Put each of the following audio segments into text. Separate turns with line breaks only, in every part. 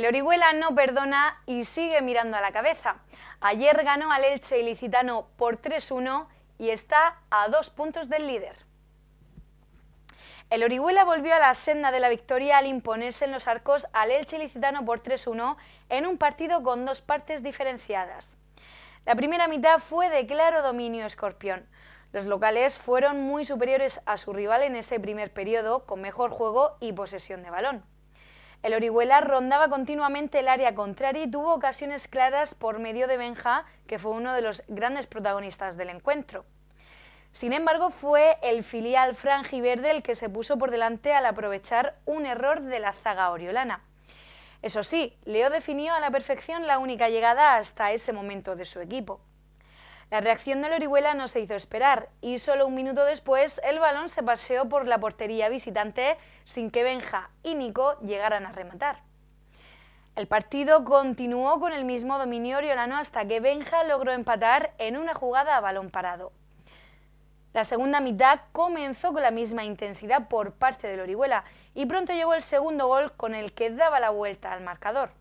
El Orihuela no perdona y sigue mirando a la cabeza. Ayer ganó al Elche Ilicitano por 3-1 y está a dos puntos del líder. El Orihuela volvió a la senda de la victoria al imponerse en los arcos al Elche Ilicitano por 3-1 en un partido con dos partes diferenciadas. La primera mitad fue de claro dominio escorpión. Los locales fueron muy superiores a su rival en ese primer periodo, con mejor juego y posesión de balón. El Orihuela rondaba continuamente el área contraria y tuvo ocasiones claras por medio de Benja, que fue uno de los grandes protagonistas del encuentro. Sin embargo, fue el filial franjiverde el que se puso por delante al aprovechar un error de la zaga oriolana. Eso sí, Leo definió a la perfección la única llegada hasta ese momento de su equipo. La reacción del Orihuela no se hizo esperar y solo un minuto después el balón se paseó por la portería visitante sin que Benja y Nico llegaran a rematar. El partido continuó con el mismo dominio oriolano hasta que Benja logró empatar en una jugada a balón parado. La segunda mitad comenzó con la misma intensidad por parte del Orihuela y pronto llegó el segundo gol con el que daba la vuelta al marcador.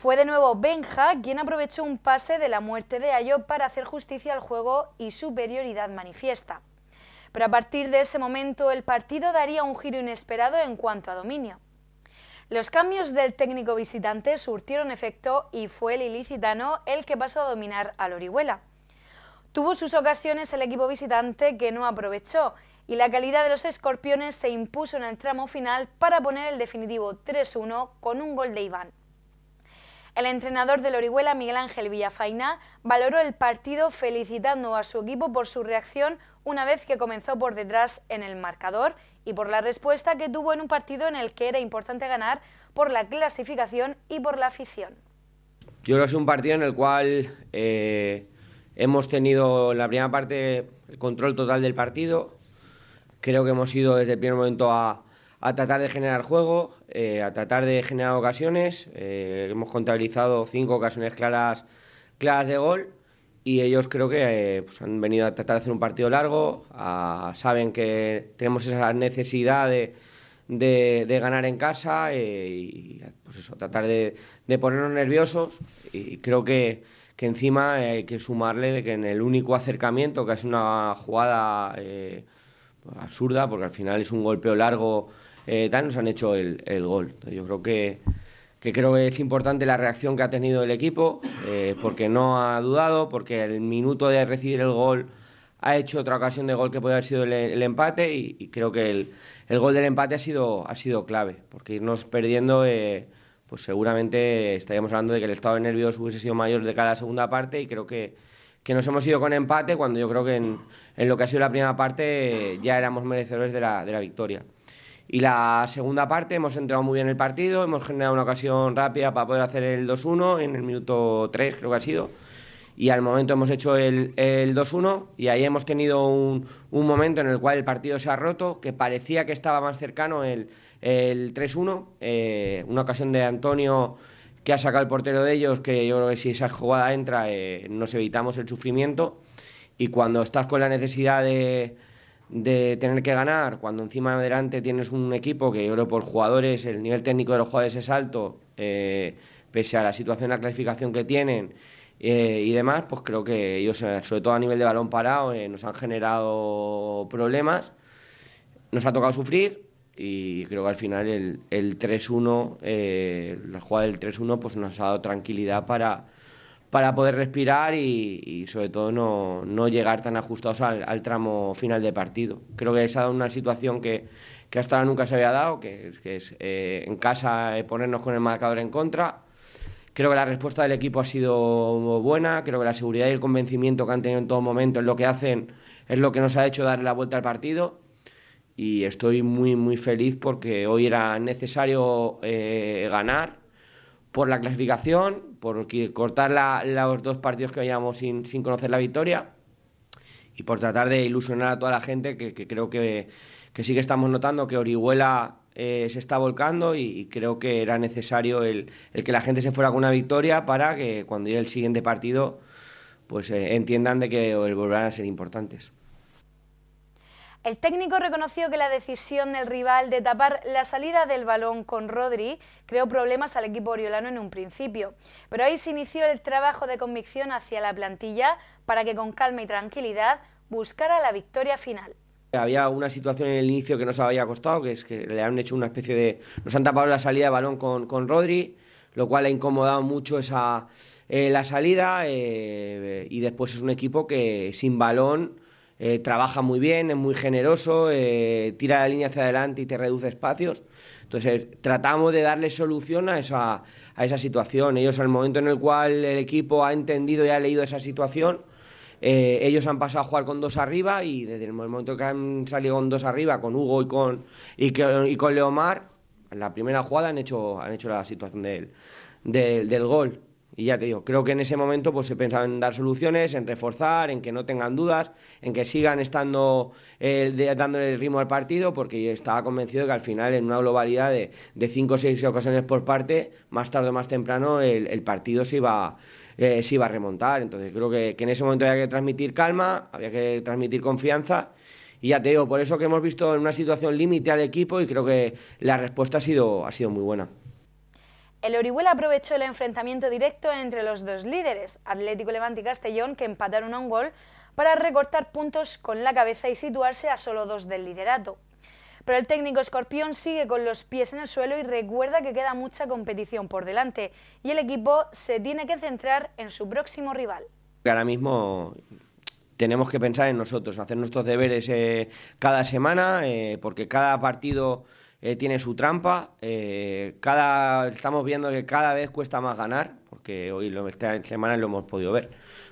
Fue de nuevo Benja quien aprovechó un pase de la muerte de Ayo para hacer justicia al juego y superioridad manifiesta. Pero a partir de ese momento el partido daría un giro inesperado en cuanto a dominio. Los cambios del técnico visitante surtieron efecto y fue el ilicitano el que pasó a dominar al Orihuela. Tuvo sus ocasiones el equipo visitante que no aprovechó y la calidad de los escorpiones se impuso en el tramo final para poner el definitivo 3-1 con un gol de Iván. El entrenador del Orihuela, Miguel Ángel Villafaina, valoró el partido felicitando a su equipo por su reacción una vez que comenzó por detrás en el marcador y por la respuesta que tuvo en un partido en el que era importante ganar por la clasificación y por la afición.
Yo creo que es un partido en el cual eh, hemos tenido en la primera parte el control total del partido. Creo que hemos ido desde el primer momento a, a tratar de generar juego, eh, a tratar de generar ocasiones. Eh, hemos contabilizado cinco ocasiones claras, claras de gol y ellos creo que eh, pues han venido a tratar de hacer un partido largo. saben que tenemos esa necesidad de, de, ganar en casa y pues eso, tratar de, de, ponernos nerviosos. Y creo que, que, encima hay que sumarle de que en el único acercamiento, que es una jugada absurda, porque al final es un golpeo largo eh, nos han hecho el, gol. Yo creo que, creo que es importante la reacción que ha tenido el equipo, eh, porque no ha dudado, porque el minuto de recibir el gol ha hecho otra ocasión de gol que puede haber sido el, empate y, creo que el, gol del empate ha sido, ha sido clave, porque irnos perdiendo, eh, pues seguramente estaríamos hablando de que el estado de nervios hubiese sido mayor de cada segunda parte y creo que, nos hemos ido con empate cuando yo creo que en, lo que ha sido la primera parte ya éramos merecedores de la, de la victoria. Y la segunda parte hemos entrado muy bien el partido, hemos generado una ocasión rápida para poder hacer el 2-1 en el minuto 3 creo que ha sido. Y al momento hemos hecho el, el 2-1 y ahí hemos tenido un, un, momento en el cual el partido se ha roto, que parecía que estaba más cercano el, el 3-1. Eh, una ocasión de Antonio que ha sacado el portero de ellos, que yo creo que si esa jugada entra eh, nos evitamos el sufrimiento. Y cuando estás con la necesidad de de tener que ganar, cuando encima adelante tienes un equipo que yo creo por jugadores, el nivel técnico de los jugadores es alto, eh, pese a la situación de la clasificación que tienen eh, y demás, pues creo que ellos, sobre todo a nivel de balón parado, eh, nos han generado problemas, nos ha tocado sufrir y creo que al final el, el 3-1, la jugada del 3-1, pues nos ha dado tranquilidad para para poder respirar y, sobre todo no, no, llegar tan ajustados al, tramo final de partido. Creo que esa es una situación que, que hasta ahora nunca se había dado, que, es eh, en casa eh, ponernos con el marcador en contra. Creo que la respuesta del equipo ha sido buena, creo que la seguridad y el convencimiento que han tenido en todo momento en lo que hacen es lo que nos ha hecho darle la vuelta al partido y estoy muy muy feliz porque hoy era necesario eh, ganar por la clasificación, por cortar los dos partidos que veíamos sin, conocer la victoria y por tratar de ilusionar a toda la gente que, creo que, sí que estamos notando que Orihuela eh, se está volcando y, creo que era necesario el, que la gente se fuera con una victoria para que cuando llegue el siguiente partido pues eh, entiendan de que volverán a ser importantes.
El técnico reconoció que la decisión del rival de tapar la salida del balón con Rodri creó problemas al equipo oriolano en un principio, pero ahí se inició el trabajo de convicción hacia la plantilla para que con calma y tranquilidad buscara la victoria final.
Había una situación en el inicio que nos había costado, que es que le han hecho una especie de... Nos han tapado la salida de balón con, con Rodri, lo cual ha incomodado mucho esa, eh, la salida eh, y después es un equipo que sin balón eh, trabaja muy bien, es muy generoso, eh, tira la línea hacia adelante y te reduce espacios. Entonces, tratamos de darle solución a esa, a esa situación. Ellos, al momento en el cual el equipo ha entendido y ha leído esa situación, eh, ellos han pasado a jugar con dos arriba y desde el momento que han salido con dos arriba, con Hugo y con, y, y con Leomar, en la primera jugada han hecho, han hecho la situación del, del gol. Y ya te digo, creo que en ese momento pues se pensaba en dar soluciones, en reforzar, en que no tengan dudas, en que sigan estando eh, dándole el ritmo al partido, porque estaba convencido de que al final, en una globalidad de, de cinco o seis ocasiones por parte, más tarde o más temprano el, partido se iba, eh, se iba a remontar. Entonces creo que, que en ese momento había que transmitir calma, había que transmitir confianza. Y ya te digo, por eso que hemos visto en una situación límite al equipo y creo que la respuesta ha sido, ha sido muy buena.
El Orihuela aprovechó el enfrentamiento directo entre los dos líderes, Atlético Levante y Castellón, que empataron a un gol, para recortar puntos con la cabeza y situarse a solo dos del liderato. Pero el técnico escorpión sigue con los pies en el suelo y recuerda que queda mucha competición por delante y el equipo se tiene que centrar en su próximo rival.
Ahora mismo tenemos que pensar en nosotros, hacer nuestros deberes eh, cada semana, eh, porque cada partido eh, tiene su trampa. Eh, cada, estamos viendo que cada vez cuesta más ganar, porque hoy lo, esta semana lo hemos podido ver.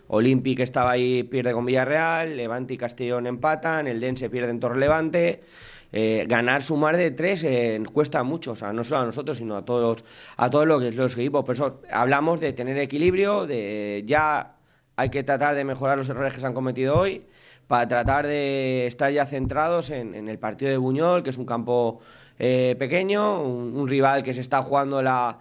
Olympic estaba ahí, pierde con Villarreal, Levante y Castellón empatan, el Dense pierde en Torrelevante. Eh, ganar, sumar de tres eh, cuesta mucho, o sea, no solo a nosotros, sino a todos, a todos los, los equipos. Por eso hablamos de tener equilibrio, de ya hay que tratar de mejorar los errores que se han cometido hoy, para tratar de estar ya centrados en, el partido de Buñol, que es un campo eh, pequeño, un, rival que se está jugando la,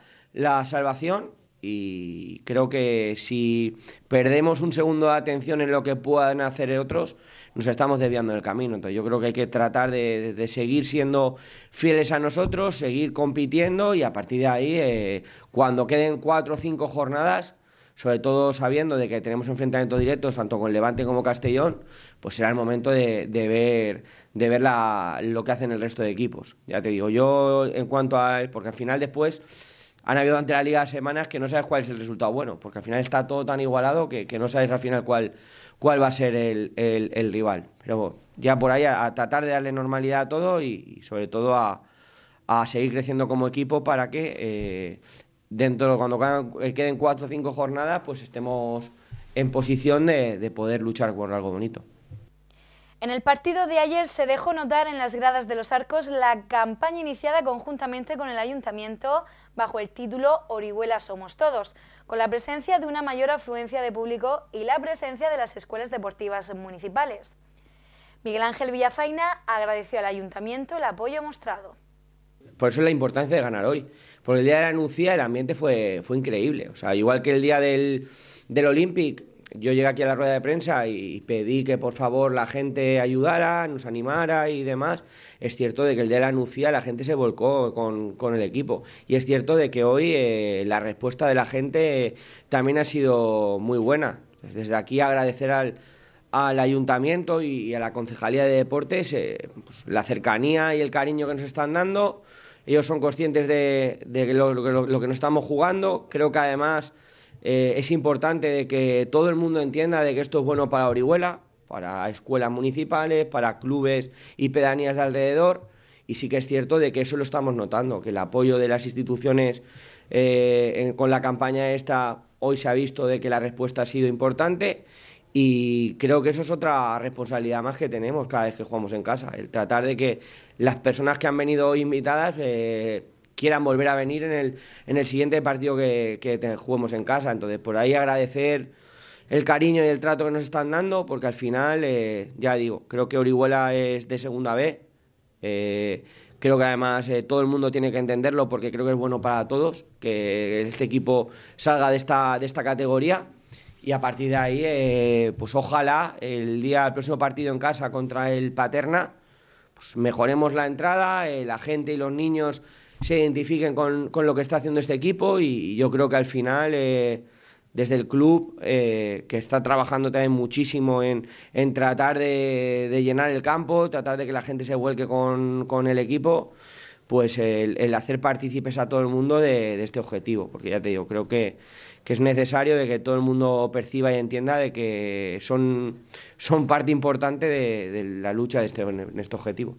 salvación y creo que si perdemos un segundo de atención en lo que puedan hacer otros, nos estamos desviando del camino. Entonces yo creo que hay que tratar de, seguir siendo fieles a nosotros, seguir compitiendo y a partir de ahí, eh, cuando queden cuatro o cinco jornadas, sobre todo sabiendo de que tenemos enfrentamientos directos tanto con Levante como Castellón, pues será el momento de, ver, de ver lo que hacen el resto de equipos. Ya te digo, yo en cuanto a... porque al final después han habido ante la liga semanas que no sabes cuál es el resultado bueno, porque al final está todo tan igualado que, no sabes al final cuál, cuál va a ser el, rival. Pero ya por ahí a, tratar de darle normalidad a todo y, sobre todo a, seguir creciendo como equipo para que eh, dentro, cuando eh, queden cuatro o cinco jornadas, pues estemos en posición de, poder luchar por algo bonito.
En el partido de ayer se dejó notar en las gradas de los arcos la campaña iniciada conjuntamente con el ayuntamiento bajo el título Orihuela Somos Todos, con la presencia de una mayor afluencia de público y la presencia de las escuelas deportivas municipales. Miguel Ángel Villafaina agradeció al ayuntamiento el apoyo mostrado.
Por eso es la importancia de ganar hoy. Por el día de la anuncia el ambiente fue, fue increíble. O sea, igual que el día del, del Olympic, yo llegué aquí a la rueda de prensa y pedí que por favor la gente ayudara, nos animara y demás. Es cierto de que el día de la anuncia la gente se volcó con, el equipo. Y es cierto de que hoy eh, la respuesta de la gente también ha sido muy buena. Desde aquí agradecer al, al ayuntamiento y, a la concejalía de deportes eh, pues, la cercanía y el cariño que nos están dando ellos son conscientes de, lo, que nos estamos jugando. Creo que además eh, es importante de que todo el mundo entienda de que esto es bueno para Orihuela, para escuelas municipales, para clubes y pedanías de alrededor. Y sí que es cierto de que eso lo estamos notando, que el apoyo de las instituciones eh, con la campaña esta hoy se ha visto de que la respuesta ha sido importante y creo que eso es otra responsabilidad más que tenemos cada vez que jugamos en casa, el tratar de que las personas que han venido invitadas eh, quieran volver a venir en el, en el siguiente partido que, que juguemos en casa. Entonces, por ahí agradecer el cariño y el trato que nos están dando, porque al final, eh, ya digo, creo que Orihuela es de segunda B. Eh, creo que además todo el mundo tiene que entenderlo porque creo que es bueno para todos que este equipo salga de esta, de esta categoría y a partir de ahí, eh, pues ojalá el día, el próximo partido en casa contra el Paterna, pues mejoremos la entrada, eh, la gente y los niños se identifiquen con, con, lo que está haciendo este equipo y, yo creo que al final, eh, desde el club, que está trabajando también muchísimo en, en tratar de, llenar el campo, tratar de que la gente se vuelque con, con el equipo, pues el, hacer partícipes a todo el mundo de este objetivo, porque ya te digo, creo que que es necesario de que todo el mundo perciba y entienda de que son, son parte importante de, la lucha de este, este objetivo.